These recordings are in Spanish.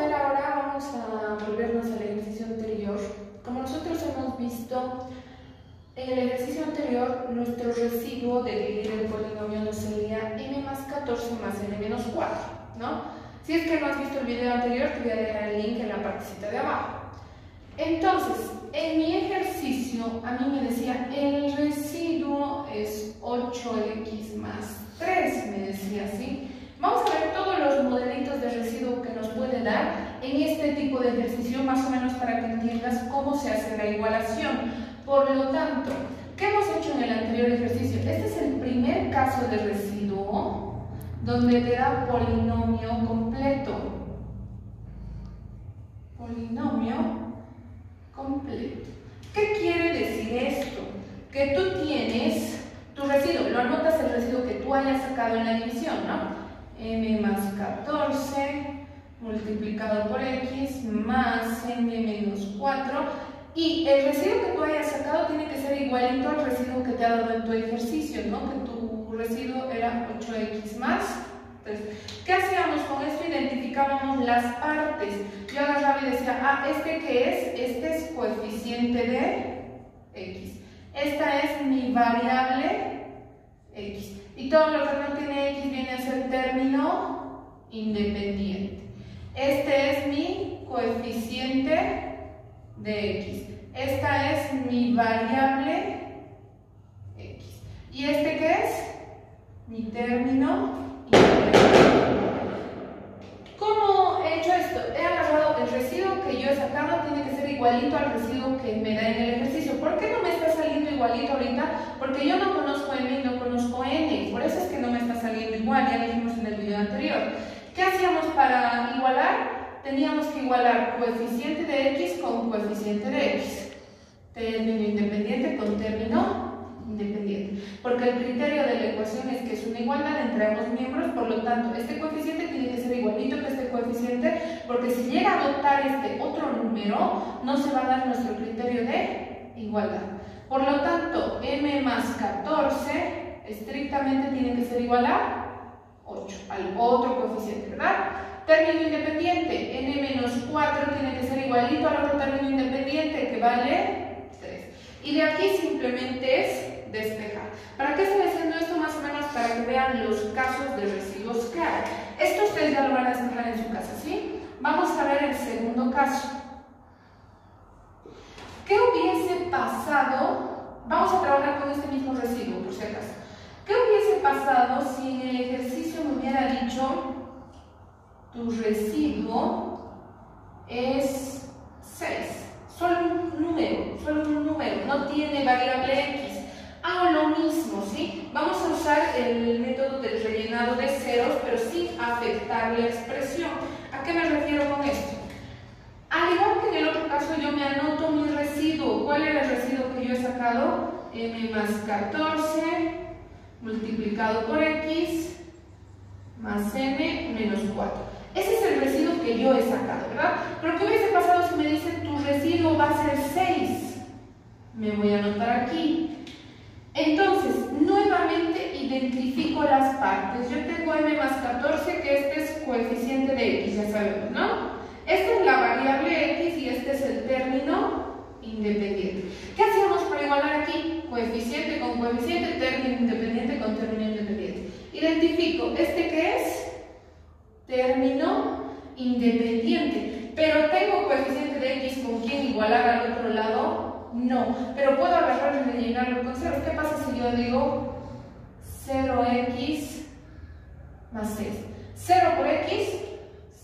ver ahora, vamos a volvernos al ejercicio anterior. Como nosotros hemos visto, en el ejercicio anterior, nuestro residuo de dividir el polinomio nos sería n más 14 más n menos 4, ¿no? Si es que no has visto el video anterior, te voy a dejar el link en la partecita de abajo. Entonces, en mi ejercicio, a mí me decía, el residuo es 8x más 3, me decía así. Vamos a ver todos los modelitos de residuo que nos puede dar en este tipo de ejercicio, más o menos para que entiendas cómo se hace la igualación. Por lo tanto, ¿qué hemos hecho en el anterior ejercicio? Este es el primer caso de residuo donde te da polinomio completo. Polinomio completo. ¿Qué quiere decir esto? Que tú tienes tu residuo, lo anotas el residuo que tú hayas sacado en la división, ¿no? m más 14 por x más n menos 4 y el residuo que tú hayas sacado tiene que ser igualito al residuo que te ha dado en tu ejercicio, ¿no? Que tu residuo era 8x más 3. ¿Qué hacíamos con esto? Identificábamos las partes. Yo agarraba y decía, ah, ¿este qué es? Este es coeficiente de x. Esta es mi variable x. Y todo lo que no tiene x viene a ser término independiente. Este es mi coeficiente de x. Esta es mi variable x. ¿Y este qué es? Mi término independiente. ¿Cómo he hecho esto? He agarrado el residuo que yo he sacado, tiene que ser igualito al residuo que me da en el ejercicio. ¿Por qué no me está saliendo igualito ahorita? Porque yo no conozco m y no conozco n. Por eso es que no me está saliendo igual, ya dijimos en el video anterior. ¿Qué hacíamos para igualar? Teníamos que igualar coeficiente de x con coeficiente de x. Término independiente con término independiente. Porque el criterio de la ecuación es que es una igualdad entre ambos miembros, por lo tanto, este coeficiente tiene que ser igualito que este coeficiente, porque si llega a adoptar este otro número, no se va a dar nuestro criterio de igualdad. Por lo tanto, m más 14 estrictamente tiene que ser igual a 8, al otro coeficiente, ¿verdad? Término independiente, n menos 4 tiene que ser igualito al otro término independiente, que vale 3. Y de aquí simplemente es despejar. ¿Para qué estoy haciendo esto? Más o menos para que vean los casos de residuos hay. Esto ustedes ya lo van a despejar en su casa, ¿sí? Vamos a ver el segundo caso. ¿Qué hubiese pasado? Vamos a trabajar con este mismo residuo, por si acaso. ¿Qué hubiese pasado si en el ejercicio me hubiera dicho tu residuo es 6? Solo un número, solo un número, no tiene variable x hago lo mismo, ¿sí? Vamos a usar el método del rellenado de ceros, pero sin afectar la expresión. ¿A qué me refiero con esto? Al igual que en el otro caso, yo me anoto mi residuo. ¿Cuál era el residuo que yo he sacado? m más 14 multiplicado por x más n menos 4. Ese es el residuo que yo he sacado, ¿verdad? Pero ¿qué hubiese pasado si me dicen tu residuo va a ser 6? Me voy a anotar aquí. Entonces, nuevamente identifico las partes. Yo tengo m más 14, que este es coeficiente de x, ya sabemos, ¿no? Esta es la variable x y este es el término independiente. ¿Qué hacíamos para igualar aquí? Coeficiente con coeficiente, término independiente con término independiente. Identifico, ¿este qué es? Término independiente. Pero tengo coeficiente de x con quien igualar al otro lado no, pero puedo agarrar y llenarlo con 0. ¿Qué pasa si yo digo 0x más 6? 0 por x,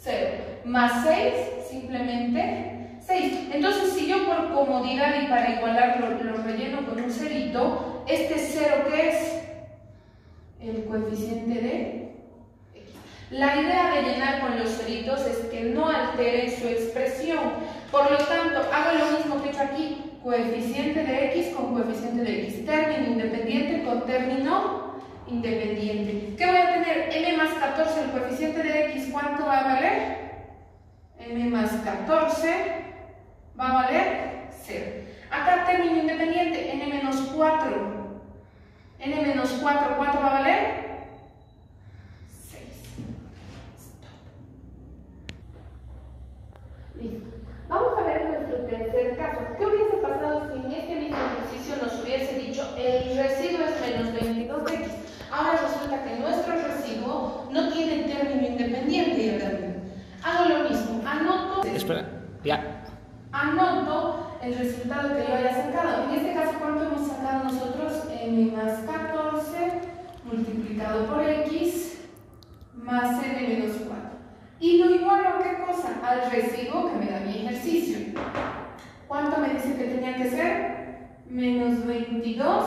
0. Más 6, simplemente 6. Entonces, si yo por comodidad y para igualarlo lo relleno con un cerito, este 0 ¿qué es? El coeficiente de x. La idea de llenar con los ceritos es que no alteren su expresión. Por lo tanto, hago lo mismo que he hecho aquí coeficiente de x con coeficiente de x, término independiente con término independiente. ¿Qué voy a tener? m más 14, el coeficiente de x, ¿cuánto va a valer? m más 14 va a valer 0. Acá término independiente, n menos 4. n menos 4, ¿cuánto va a valer? resulta que nuestro residuo no tiene término independiente ya Hago lo mismo, anoto. Espera, ya. Anoto el resultado que yo haya sacado. En este caso, ¿cuánto hemos sacado nosotros? m más 14 multiplicado por x más n menos 4. Y lo igualo a qué cosa? Al residuo que me da mi ejercicio. ¿Cuánto me dice que tenía que ser? Menos 22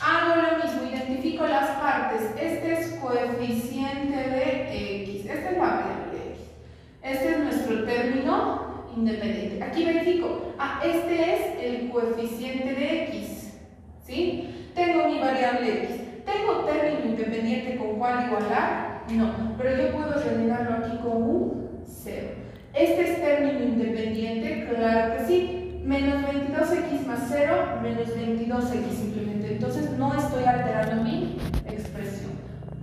Hago lo mismo, identifico las partes. Este es coeficiente de x. Esta es la variable x. Este es nuestro término independiente. Aquí verifico. Ah, este es el coeficiente de x. ¿Sí? Tengo mi variable x. ¿Tengo término independiente con cuál igualar? No, pero yo puedo rellenarlo aquí con un 0. ¿Este es término independiente? Claro que sí. Menos 22x más 0, menos 22x simplemente. Entonces no estoy alterando mi expresión.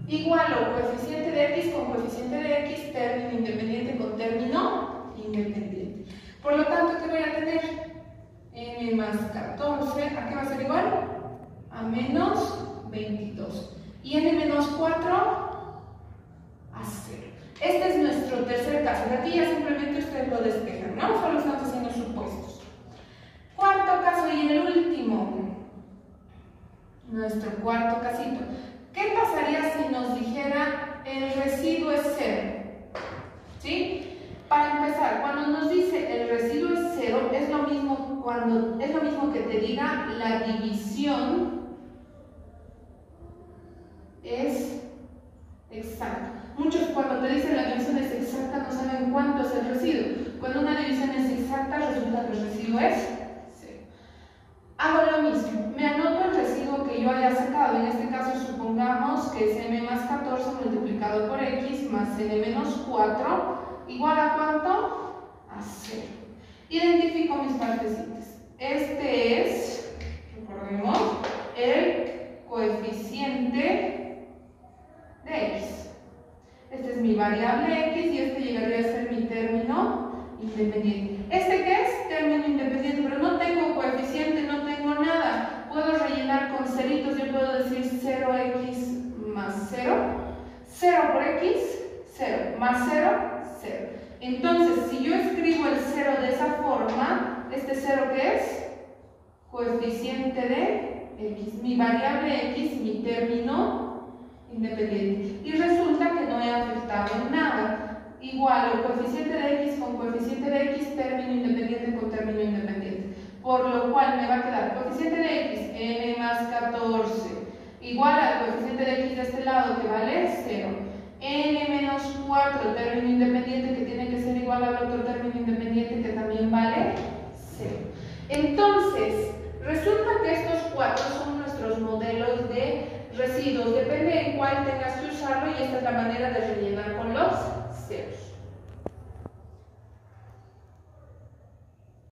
Igualo coeficiente de x con coeficiente de x, término independiente con término independiente. Por lo tanto, ¿qué voy a tener? m más 14, ¿a qué va a ser igual? A menos 22. Y n menos 4 a 0. Este es nuestro tercer caso. Aquí ya simplemente ustedes lo despejan, ¿no? Solo estamos haciendo supuestos. Cuarto caso y en el último, nuestro cuarto casito. ¿Qué pasaría si nos dijera el residuo es cero? ¿Sí? Para empezar, cuando nos dice el residuo es cero, es lo mismo, cuando, es lo mismo que te diga la división es exacta. Muchos cuando te dicen la división es exacta no saben cuánto es el residuo. Cuando una división es exacta resulta que el residuo es Hago lo mismo, me anoto el residuo que yo haya sacado, en este caso supongamos que es m más 14 multiplicado por x más n menos 4, igual a cuánto? A 0. Identifico mis partecitas. Este es, recordemos, el coeficiente de x. Este es mi variable x y este llegaría a ser mi término independiente. ¿Este qué es? Término independiente, pero no tengo coeficiente, no tengo nada. Puedo rellenar con ceritos, yo puedo decir 0x más 0. 0 por x, 0. Más 0, 0. Entonces, si el 0 de esa forma, ¿este 0 qué es? Coeficiente de x. Mi variable x, mi término independiente. Y resulta que no he afectado en nada igual el coeficiente de x con coeficiente de x, término independiente con término independiente. Por lo cual me va a quedar coeficiente de x, n más 14, igual al coeficiente de x de este lado que vale 0. N menos 4, término independiente que tiene que ser igual al otro término independiente que también vale 0. Entonces, resulta que estos cuatro son nuestros modelos de residuos. Depende en cuál tengas que usarlo y esta es la manera de rellenar con los ceros.